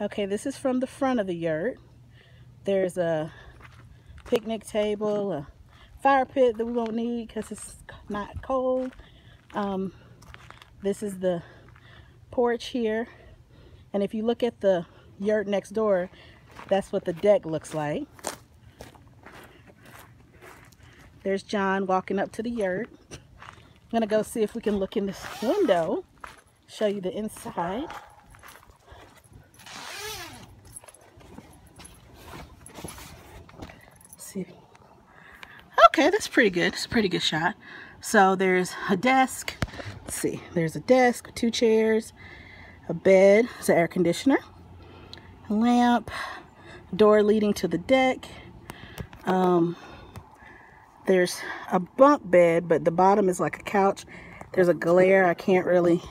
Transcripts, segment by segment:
Okay, this is from the front of the yurt. There's a picnic table, a fire pit that we won't need because it's not cold. Um, this is the porch here. And if you look at the yurt next door, that's what the deck looks like. There's John walking up to the yurt. I'm gonna go see if we can look in this window, show you the inside. See. Okay, that's pretty good. It's a pretty good shot. So there's a desk. Let's see. There's a desk, two chairs, a bed, it's an air conditioner, a lamp, door leading to the deck. Um, there's a bunk bed, but the bottom is like a couch. There's a glare. I can't really,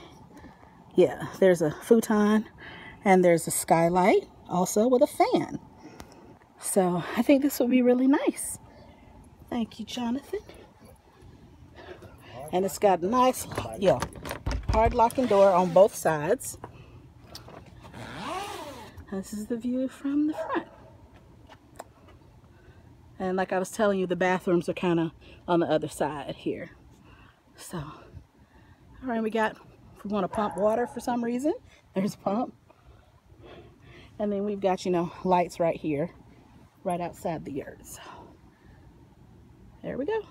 yeah, there's a futon and there's a skylight also with a fan. So I think this would be really nice. Thank you, Jonathan. And it's got a nice, yeah, hard locking door on both sides. This is the view from the front. And like I was telling you, the bathrooms are kind of on the other side here. So, all right, we got, if we want to pump water for some reason, there's a pump. And then we've got, you know, lights right here, right outside the yard. So, there we go.